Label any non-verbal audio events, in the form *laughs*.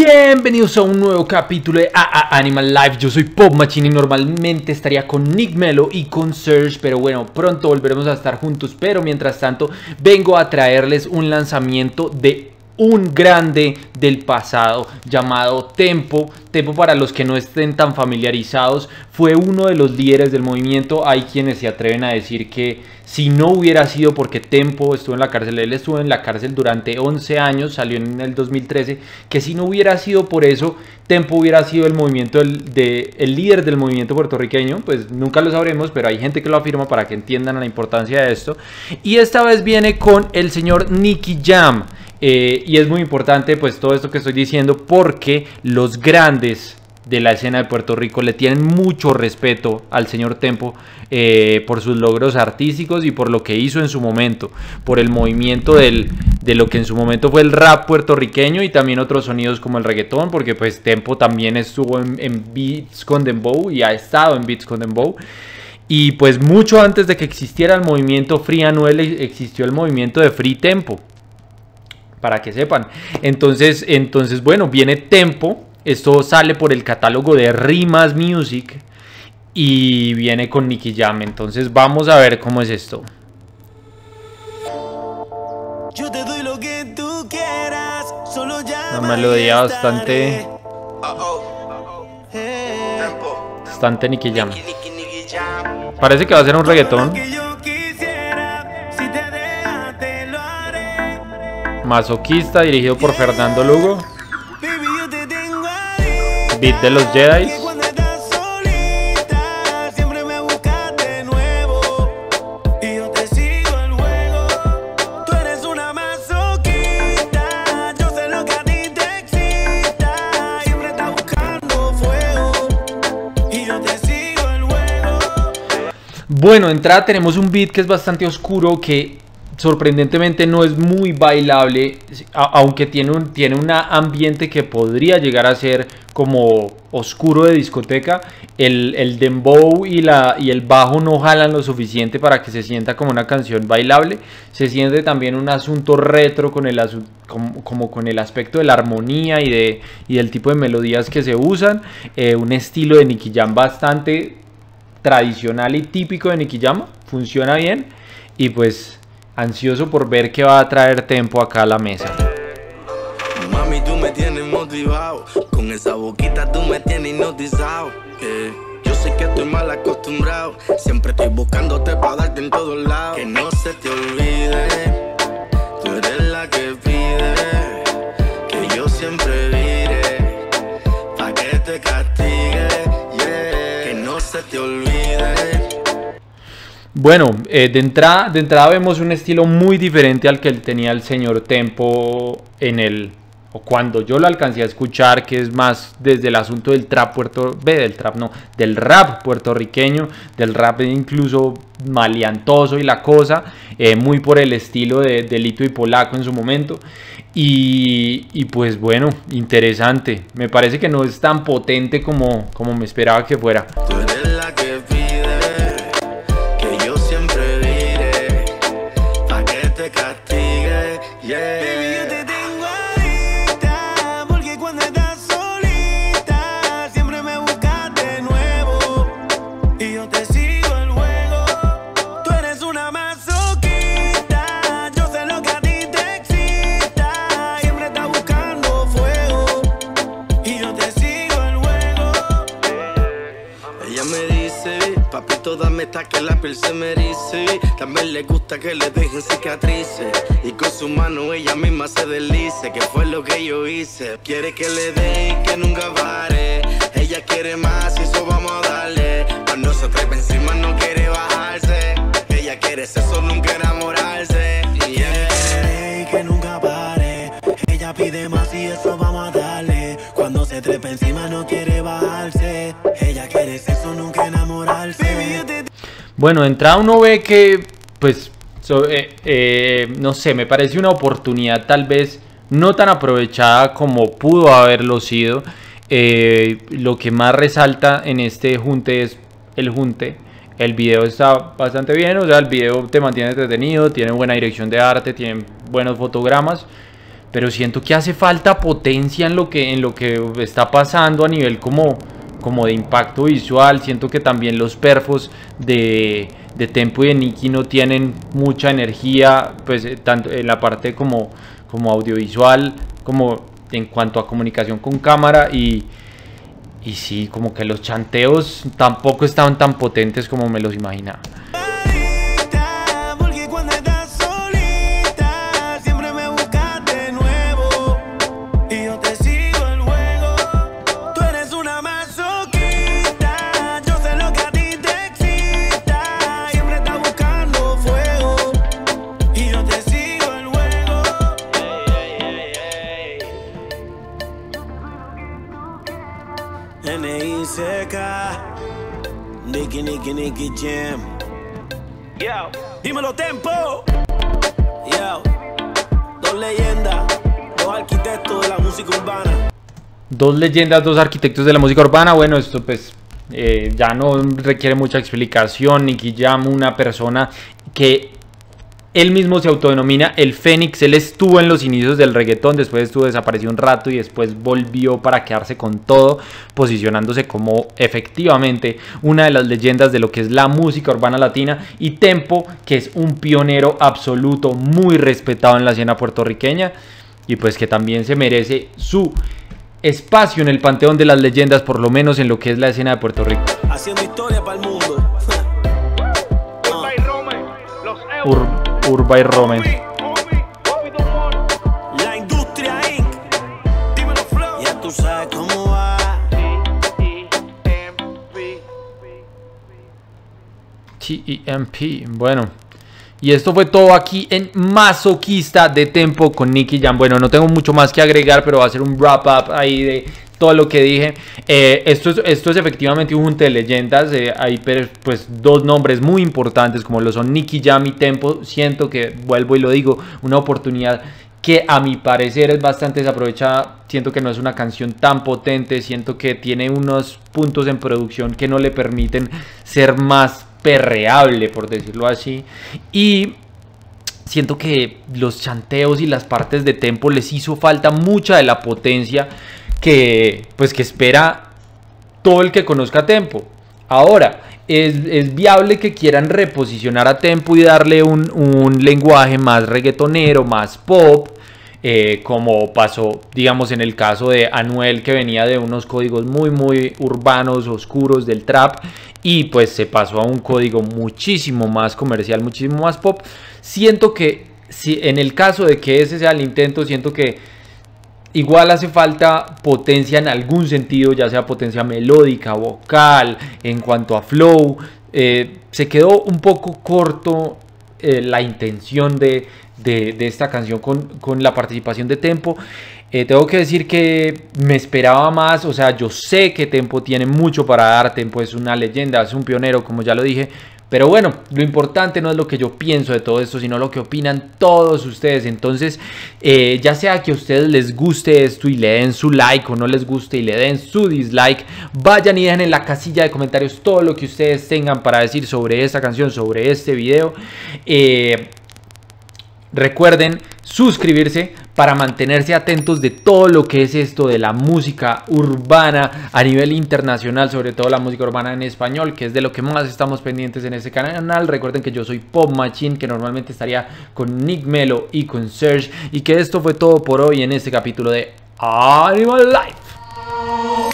Bienvenidos a un nuevo capítulo de AA Animal Life. Yo soy Pop Machine y normalmente estaría con Nick Melo y con Serge, pero bueno, pronto volveremos a estar juntos. Pero mientras tanto, vengo a traerles un lanzamiento de un grande del pasado llamado Tempo. Tempo para los que no estén tan familiarizados fue uno de los líderes del movimiento. Hay quienes se atreven a decir que si no hubiera sido porque Tempo estuvo en la cárcel, él estuvo en la cárcel durante 11 años, salió en el 2013, que si no hubiera sido por eso, Tempo hubiera sido el movimiento de, el líder del movimiento puertorriqueño, pues nunca lo sabremos, pero hay gente que lo afirma para que entiendan la importancia de esto. Y esta vez viene con el señor Nicky Jam. Eh, y es muy importante pues todo esto que estoy diciendo porque los grandes de la escena de Puerto Rico le tienen mucho respeto al señor Tempo eh, por sus logros artísticos y por lo que hizo en su momento, por el movimiento de lo que en su momento fue el rap puertorriqueño y también otros sonidos como el reggaetón, porque pues Tempo también estuvo en, en Beats con Dembow y ha estado en Beats con Dembow. Y pues mucho antes de que existiera el movimiento Free Anuel existió el movimiento de Free Tempo para que sepan. Entonces, entonces, bueno, viene Tempo. Esto sale por el catálogo de Rimas Music y viene con Nicky Jam. Entonces, vamos a ver cómo es esto. Yo te doy lo que tú quieras, solo Una melodía bastante bastante Nicky Jam. Parece que va a ser un reggaetón. Masoquista, dirigido por Fernando Lugo. Beat de los Jedi. Bueno, entrada tenemos un beat que es bastante oscuro que sorprendentemente no es muy bailable, aunque tiene un, tiene un ambiente que podría llegar a ser como oscuro de discoteca, el, el dembow y, la, y el bajo no jalan lo suficiente para que se sienta como una canción bailable, se siente también un asunto retro con el, como, como con el aspecto de la armonía y, de, y del tipo de melodías que se usan, eh, un estilo de Nicky Jam bastante tradicional y típico de Nicky Jam, funciona bien y pues ansioso por ver qué va a traer Tempo acá a la mesa. Mami, tú me tienes motivado, con esa boquita tú me tienes hipnotizado. Yo sé que estoy mal acostumbrado, siempre estoy buscándote para darte en todos lados. Que no se te olvide, tú eres la que pide, que yo siempre vire, para que te castigue, que no se te olvide. Bueno, eh, de, entrada, de entrada vemos un estilo muy diferente al que tenía el señor Tempo en el o cuando yo lo alcancé a escuchar, que es más desde el asunto del trap puerto, del trap no, del rap puertorriqueño, del rap incluso maleantoso y la cosa, eh, muy por el estilo de, Lito y Polaco en su momento. Y, pues bueno, interesante. Me parece que no es tan potente como, como me esperaba que fuera. La piel se me erice. También le gusta que le dejen cicatrices. Y con su mano ella misma se deslice. Que fue lo que yo hice. Quiere que le dé y que nunca pare. Ella quiere más y eso vamos a darle. Cuando se trepa encima no quiere bajarse. Ella quiere eso, nunca enamorarse. Yeah. Y que nunca pare. Ella pide más y eso vamos a darle. Bueno, entrada uno ve que, pues, eh, eh, no sé, me parece una oportunidad tal vez no tan aprovechada como pudo haberlo sido. Eh, lo que más resalta en este junte es el junte. El video está bastante bien, o sea, el video te mantiene entretenido, tiene buena dirección de arte, tiene buenos fotogramas. pero siento que hace falta potencia en lo que, en lo que está pasando a nivel como, como de impacto visual. Siento que también los perfos de, de Tempo y de Nicky no tienen mucha energía, pues eh, tanto en la parte como, como audiovisual, como en cuanto a comunicación con cámara y, y sí, como que los chanteos tampoco estaban tan potentes como me los imaginaba. Nicky, Nicky, Nicky Jam. Yo, dímelo tempo. Yo, dos leyendas, dos arquitectos de la música urbana. Dos leyendas, dos arquitectos de la música urbana. Bueno, esto pues eh, ya no requiere mucha explicación. Nicky Jam, una persona que él mismo se autodenomina el Fénix. Él estuvo en los inicios del reggaetón, después estuvo desaparecido un rato y después volvió para quedarse con todo, posicionándose como efectivamente una de las leyendas de lo que es la música urbana latina. Y Tempo, que es un pionero absoluto, muy respetado en la escena puertorriqueña y pues que también se merece su espacio en el panteón de las leyendas, por lo menos en lo que es la escena de Puerto Rico. Haciendo historia para el mundo. *laughs* Urba y Romen. La industria Inc. Dímelo flow. Ya tú sabes cómo va. TEMP. Bueno. Y esto fue todo aquí en Masoquista de Tempo con Nicky Jam. Bueno, no tengo mucho más que agregar, pero va a ser un wrap up ahí de todo lo que dije. Eh, esto, es, esto es efectivamente un junte de leyendas. Eh, hay pues dos nombres muy importantes como lo son Nicky Jam y Tempo. Siento que, vuelvo y lo digo, una oportunidad que a mi parecer es bastante desaprovechada. Siento que no es una canción tan potente. Siento que tiene unos puntos en producción que no le permiten ser más perreable, por decirlo así. Y siento que los chanteos y las partes de tempo les hizo falta mucha de la potencia que pues que espera todo el que conozca Tempo. Ahora, es, viable que quieran reposicionar a Tempo y darle un, un lenguaje más reggaetonero, más pop, eh, como pasó, digamos, en el caso de Anuel, que venía de unos códigos muy, muy urbanos, oscuros del trap, y pues se pasó a un código muchísimo más comercial, muchísimo más pop. Siento que, si en el caso de que ese sea el intento, siento que Igual hace falta potencia en algún sentido, ya sea potencia melódica, vocal, en cuanto a flow. Eh, se quedó un poco corto eh, la intención de, esta canción con, la participación de Tempo. Eh, tengo que decir que me esperaba más, o sea, yo sé que Tempo tiene mucho para dar, Tempo es una leyenda, es un pionero, como ya lo dije, pero bueno, lo importante no es lo que yo pienso de todo esto, sino lo que opinan todos ustedes. Entonces, eh, ya sea que a ustedes les guste esto y le den su like o no les guste y le den su dislike, vayan y dejen en la casilla de comentarios todo lo que ustedes tengan para decir sobre esta canción, sobre este video. Eh, recuerden suscribirse para mantenerse atentos de todo lo que es esto de la música urbana a nivel internacional, sobre todo la música urbana en español, que es de lo que más estamos pendientes en este canal. Recuerden que yo soy Pop Machine, que normalmente estaría con Nick Melo y con Serge, y que esto fue todo por hoy en este capítulo de Animal Life.